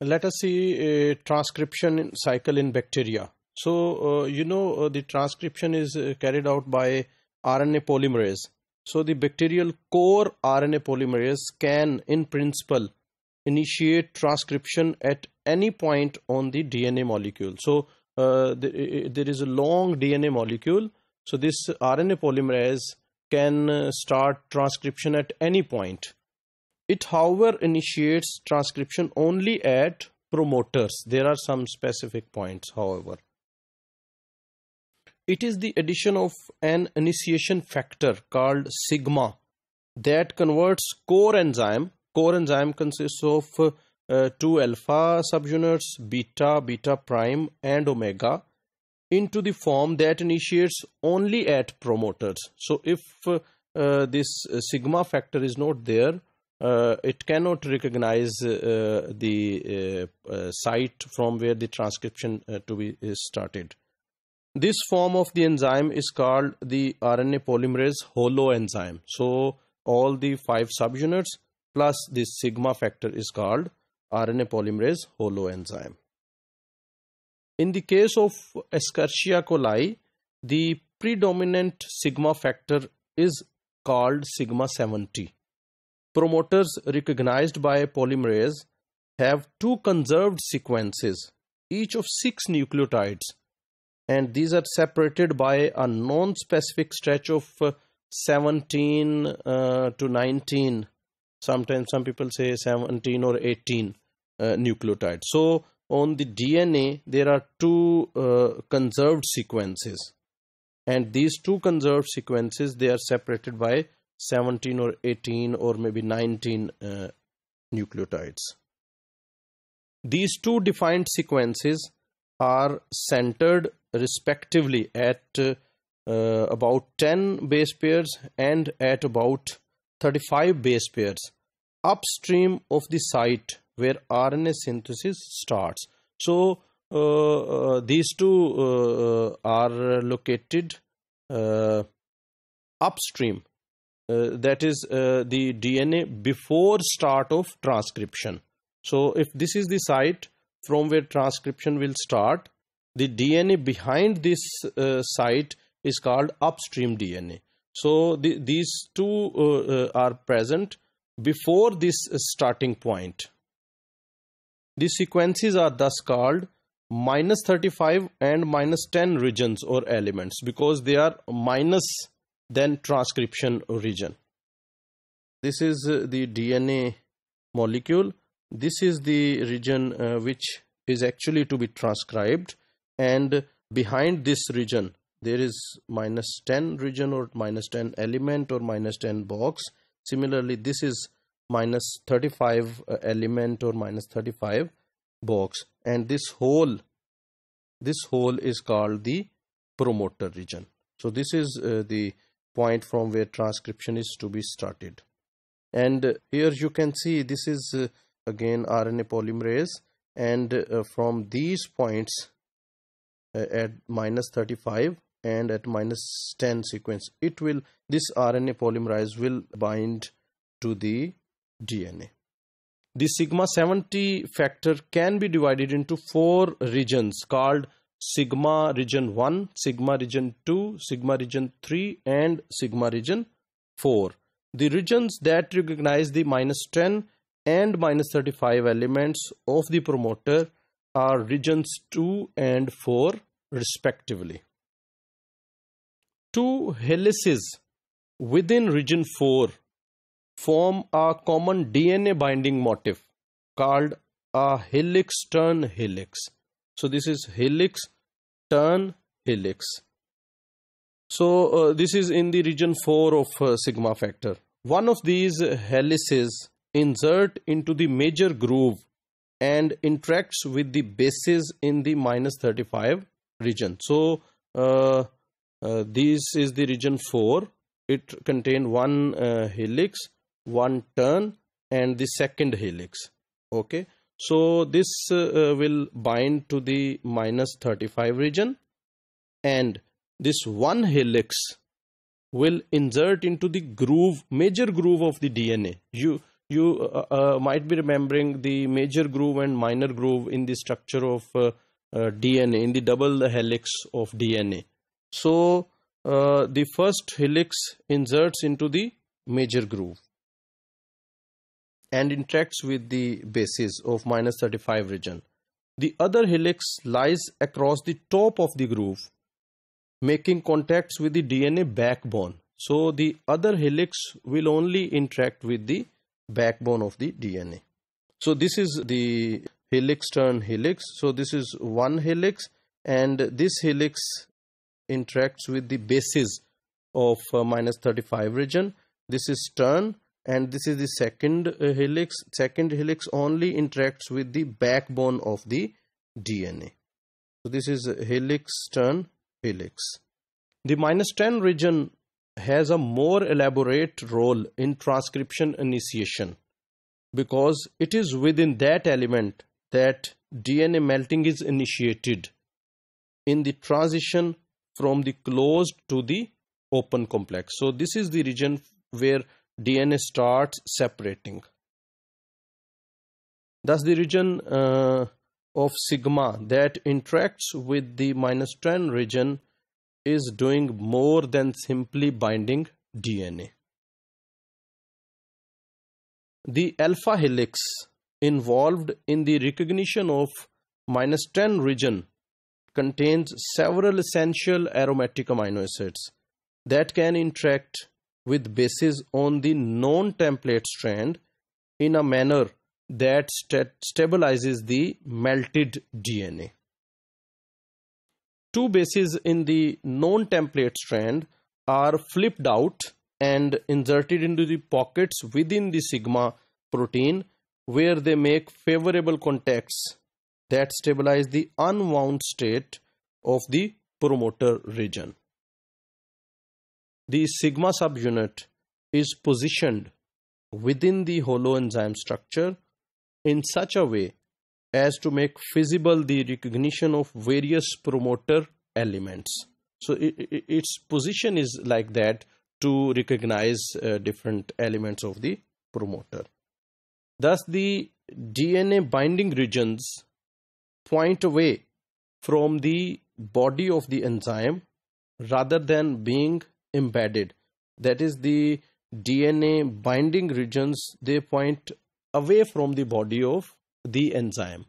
let us see a transcription cycle in bacteria. So, uh, you know, uh, the transcription is uh, carried out by RNA polymerase. So, the bacterial core RNA polymerase can, in principle, initiate transcription at any point on the DNA molecule. So, uh, the, there is a long DNA molecule. So, this RNA polymerase can uh, start transcription at any point. It, however, initiates transcription only at promoters. There are some specific points, however. It is the addition of an initiation factor called sigma that converts core enzyme. Core enzyme consists of uh, two alpha subunits, beta, beta prime, and omega into the form that initiates only at promoters. So if uh, uh, this sigma factor is not there, uh, it cannot recognize uh, the uh, uh, site from where the transcription uh, to be started. This form of the enzyme is called the RNA polymerase holo enzyme. So all the five subunits plus the sigma factor is called RNA polymerase holo enzyme. In the case of Escherichia coli, the predominant sigma factor is called sigma 70 promoters recognized by polymerase have two conserved sequences, each of six nucleotides, and these are separated by a non-specific stretch of uh, 17 uh, to 19. Sometimes some people say 17 or 18 uh, nucleotides. So on the DNA, there are two uh, conserved sequences, and these two conserved sequences they are separated by 17 or 18 or maybe 19 uh, nucleotides. These two defined sequences are centered respectively at uh, uh, about 10 base pairs and at about 35 base pairs upstream of the site where RNA synthesis starts. So uh, uh, these two uh, are located upstream uh, that is uh, the DNA before start of transcription. So if this is the site from where transcription will start, the DNA behind this uh, site is called upstream DNA. So the, these two uh, uh, are present before this starting point. These sequences are thus called minus 35 and minus 10 regions or elements because they are minus then transcription region. This is uh, the DNA molecule. This is the region uh, which is actually to be transcribed and behind this region there is minus 10 region or minus 10 element or minus 10 box. Similarly this is minus 35 uh, element or minus 35 box and this whole this whole is called the promoter region. So this is uh, the point from where transcription is to be started. And here you can see this is uh, again RNA polymerase. And uh, from these points uh, at minus 35 and at minus 10 sequence it will this RNA polymerase will bind to the DNA the sigma 70 factor can be divided into four regions called sigma region 1, sigma region 2, sigma region 3 and sigma region 4. The regions that recognize the minus 10 and minus 35 elements of the promoter are regions 2 and 4 respectively. Two helices within region 4 form a common DNA binding motif called a helix turn helix so this is helix turn helix. So uh, this is in the region 4 of uh, sigma factor. One of these helices insert into the major groove and interacts with the bases in the minus 35 region. So uh, uh, this is the region 4. It contain one uh, helix, one turn and the second helix. Okay so this uh, will bind to the minus 35 region and this one helix will insert into the groove major groove of the DNA you you uh, uh, might be remembering the major groove and minor groove in the structure of uh, uh DNA, in the double helix of DNA. So uh, the first helix inserts into the major groove and interacts with the bases of minus 35 region. The other helix lies across the top of the groove, making contacts with the DNA backbone. So the other helix will only interact with the backbone of the DNA. So this is the helix turn helix. So this is one helix and this helix interacts with the bases of uh, minus 35 region. This is turn and this is the second uh, helix second helix only interacts with the backbone of the DNA so this is helix turn helix. The minus 10 region has a more elaborate role in transcription initiation because it is within that element that DNA melting is initiated in the transition from the closed to the open complex. So this is the region where DNA starts separating. Thus, the region uh, of sigma that interacts with the minus 10 region is doing more than simply binding DNA. The alpha helix involved in the recognition of minus 10 region contains several essential aromatic amino acids that can interact with basis on the non template strand in a manner that st stabilizes the melted DNA. Two bases in the non template strand are flipped out and inserted into the pockets within the sigma protein where they make favorable contacts that stabilize the unwound state of the promoter region the sigma subunit is positioned within the holoenzyme structure in such a way as to make feasible the recognition of various promoter elements. So it, it, its position is like that to recognize uh, different elements of the promoter. Thus, the DNA binding regions point away from the body of the enzyme rather than being embedded. That is the DNA binding regions they point away from the body of the enzyme